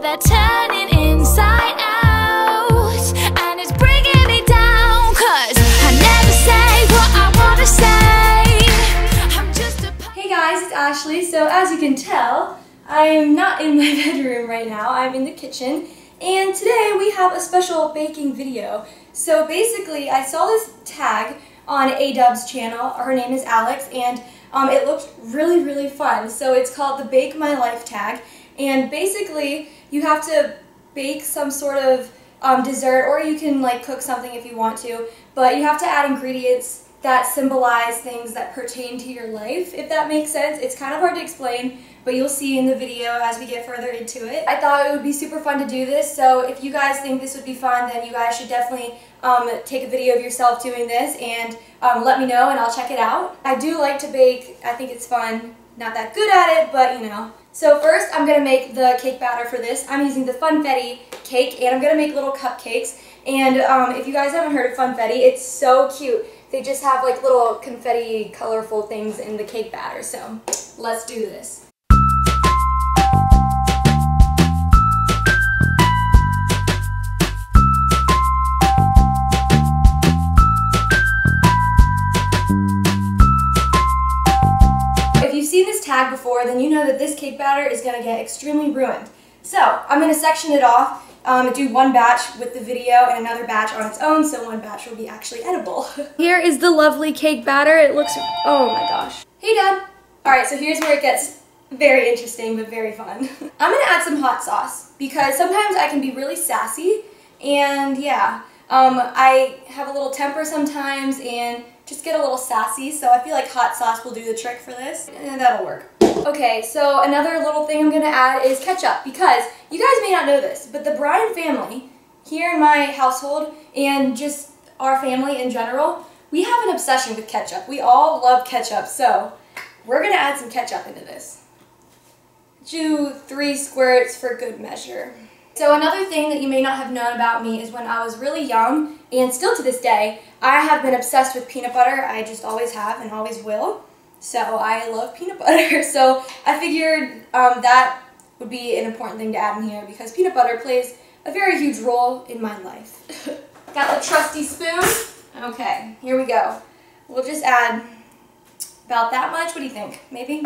They're turning inside out. I'm Hey guys, it's Ashley. So as you can tell, I am not in my bedroom right now. I'm in the kitchen. And today we have a special baking video. So basically, I saw this tag on Ayydubs channel. Her name is Alex, and um, it looked really, really fun. So it's called the Bake My Life tag. And basically, you have to bake some sort of um, dessert, or you can like cook something if you want to, but you have to add ingredients that symbolize things that pertain to your life, if that makes sense. It's kind of hard to explain, but you'll see in the video as we get further into it. I thought it would be super fun to do this, so if you guys think this would be fun, then you guys should definitely um, take a video of yourself doing this and um, let me know and I'll check it out. I do like to bake. I think it's fun. Not that good at it, but you know. So first, I'm going to make the cake batter for this. I'm using the Funfetti cake, and I'm going to make little cupcakes. And um, if you guys haven't heard of Funfetti, it's so cute. They just have like little confetti colorful things in the cake batter. So let's do this. You've seen this tag before, then you know that this cake batter is going to get extremely ruined. So I'm going to section it off, um, do one batch with the video and another batch on its own, so one batch will be actually edible. Here is the lovely cake batter. It looks, oh my gosh. Hey Dad. Alright, so here's where it gets very interesting, but very fun. I'm going to add some hot sauce, because sometimes I can be really sassy, and yeah, um, I have a little temper sometimes, and just get a little sassy, so I feel like hot sauce will do the trick for this, and that'll work. Okay, so another little thing I'm to add is ketchup, because you guys may not know this, but the Brein family, here in my household, and just our family in general, we have an obsession with ketchup. We all love ketchup, so we're to add some ketchup into this. Do three squirts for good measure. So another thing that you may not have known about me is when I was really young, and still to this day, I have been obsessed with peanut butter. I just always have and always will. So I love peanut butter. So I figured um, that would be an important thing to add in here because peanut butter plays a very huge role in my life. Got the trusty spoon. Okay, here we go. We'll just add about that much. What do you think? Maybe?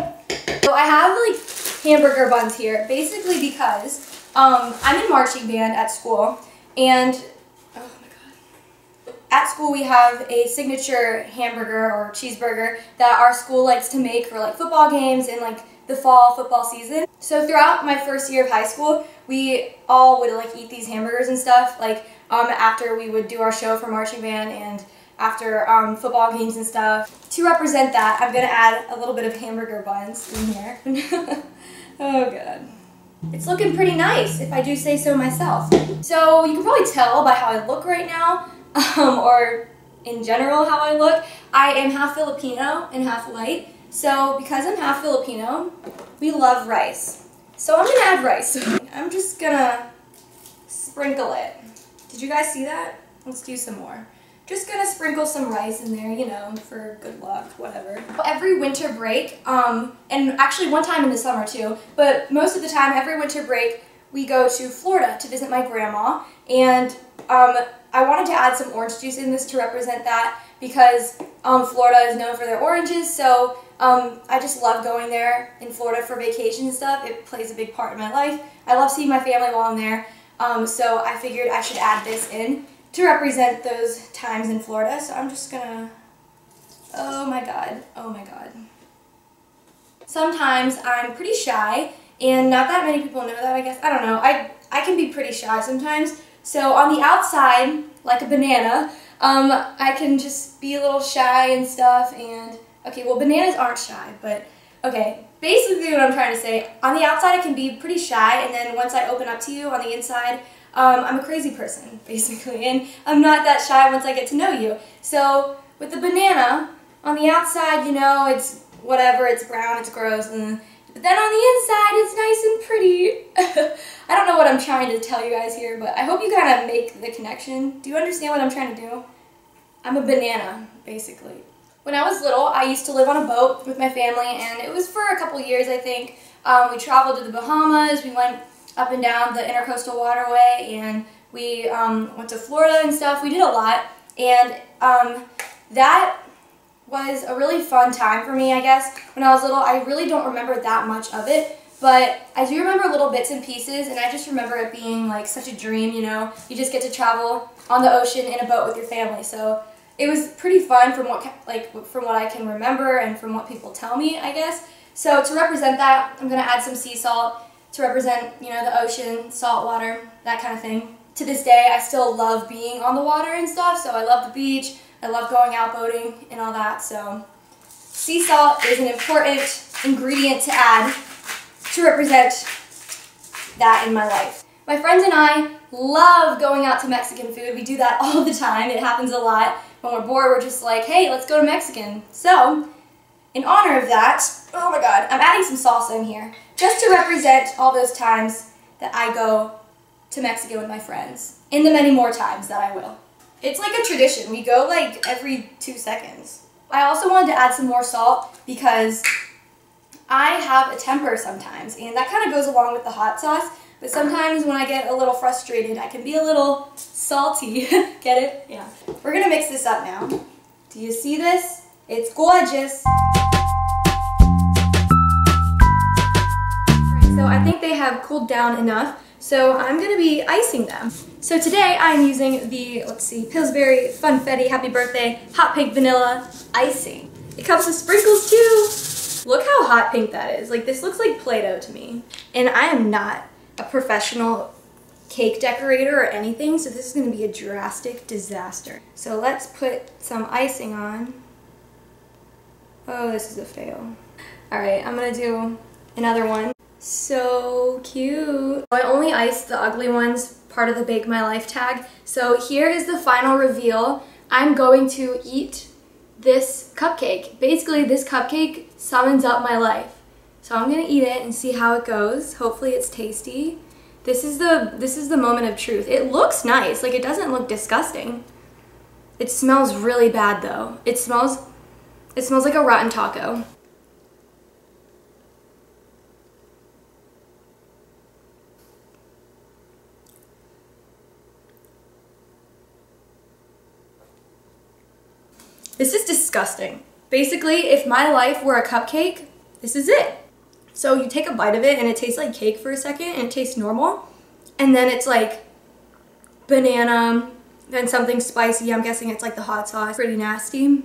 So I have like hamburger buns here, basically because um, I'm in marching band at school, and oh at school we have a signature hamburger or cheeseburger that our school likes to make for like football games and like the fall football season. So throughout my first year of high school, we all would like eat these hamburgers and stuff. Like um, after we would do our show for marching band and after um, football games and stuff. To represent that, I'm gonna add a little bit of hamburger buns in here. oh god. It's looking pretty nice, if I do say so myself. So you can probably tell by how I look right now, um, or in general how I look. I am half Filipino and half white. So because I'm half Filipino, we love rice. So I'm gonna add rice. I'm just gonna sprinkle it. Did you guys see that? Let's do some more. Just gonna sprinkle some rice in there, you know, for good luck, whatever. Every winter break, um, and actually one time in the summer too, but most of the time, every winter break, we go to Florida to visit my grandma, and um, I wanted to add some orange juice in this to represent that because um, Florida is known for their oranges, so um, I just love going there in Florida for vacation and stuff. It plays a big part in my life. I love seeing my family while I'm there, um, so I figured I should add this in to represent those times in Florida. So I'm just gonna, oh my god, oh my god. Sometimes I'm pretty shy, and not that many people know that, I guess. I don't know. I, I can be pretty shy sometimes. So on the outside, like a banana, um, I can just be a little shy and stuff, and, okay, well, bananas aren't shy, but, okay, basically what I'm trying to say, on the outside I can be pretty shy, and then once I open up to you on the inside, um, I'm a crazy person, basically, and I'm not that shy once I get to know you. So with the banana, on the outside, you know, it's whatever, it's brown, it's gross, and, but then on the inside, it's nice and pretty. I don't know what I'm trying to tell you guys here, but I hope you kind of make the connection. Do you understand what I'm trying to do? I'm a banana, basically. When I was little, I used to live on a boat with my family, and it was for a couple years, I think. Um, we traveled to the Bahamas, we went up and down the intercoastal waterway and we um, went to Florida and stuff. We did a lot and um, that was a really fun time for me, I guess. When I was little, I really don't remember that much of it, but I do remember little bits and pieces, and I just remember it being like such a dream, you know? You just get to travel on the ocean in a boat with your family, so it was pretty fun from what like from what I can remember and from what people tell me, I guess. So to represent that, I'm gonna add some sea salt to represent, you know, the ocean, salt water, that kind of thing. To this day, I still love being on the water and stuff, so I love the beach, I love going out boating and all that, so sea salt is an important ingredient to add to represent that in my life. My friends and I love going out to Mexican food. We do that all the time. It happens a lot. When we're bored, we're just like, hey, let's go to Mexican. So, in honor of that, oh my god, I'm adding some salsa in here. Just to represent all those times that I go to Mexico with my friends. And the many more times that I will. It's like a tradition. We go like every two seconds. I also wanted to add some more salt because I have a temper sometimes. And that kind of goes along with the hot sauce. But sometimes when I get a little frustrated, I can be a little salty. get it? Yeah. We're to mix this up now. Do you see this? It's gorgeous. So I think they have cooled down enough. So I'm to be icing them. So today I'm using the, let's see, Pillsbury Funfetti Happy Birthday Hot Pink Vanilla Icing. It comes with sprinkles too. Look how hot pink that is. Like this looks like Play-Doh to me. And I am not a professional cake decorator or anything, so this is to be a drastic disaster. So let's put some icing on. Oh, this is a fail. Alright, I'm going to do another one. So cute. I only iced the ugly ones, part of the Bake My Life tag. So here is the final reveal. I'm going to eat this cupcake. Basically, this cupcake summons up my life. So I'm gonna eat it and see how it goes. Hopefully it's tasty. This is the this is the moment of truth. It looks nice, like it doesn't look disgusting. It smells really bad though. It smells it smells like a rotten taco. This is disgusting. Basically, if my life were a cupcake, this is it. So you take a bite of it and it tastes like cake for a second and it tastes normal. And then it's like banana, then something spicy. I'm guessing it's like the hot sauce. Pretty nasty.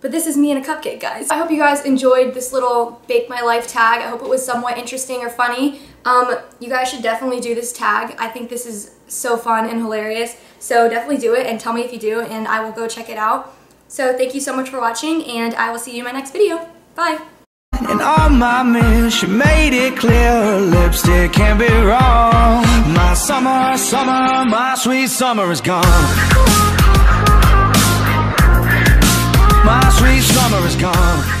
But this is me in a cupcake, guys. I hope you guys enjoyed this little Bake My Life tag. I hope it was somewhat interesting or funny. Um, you guys should definitely do this tag. I think this is so fun and hilarious. So definitely do it and tell me if you do and I will go check it out. So thank you so much for watching and I will see you in my next video. Bye! And on my she made it clear Lipstick can't be wrong My summer, summer, my sweet summer is gone sweet summer is gone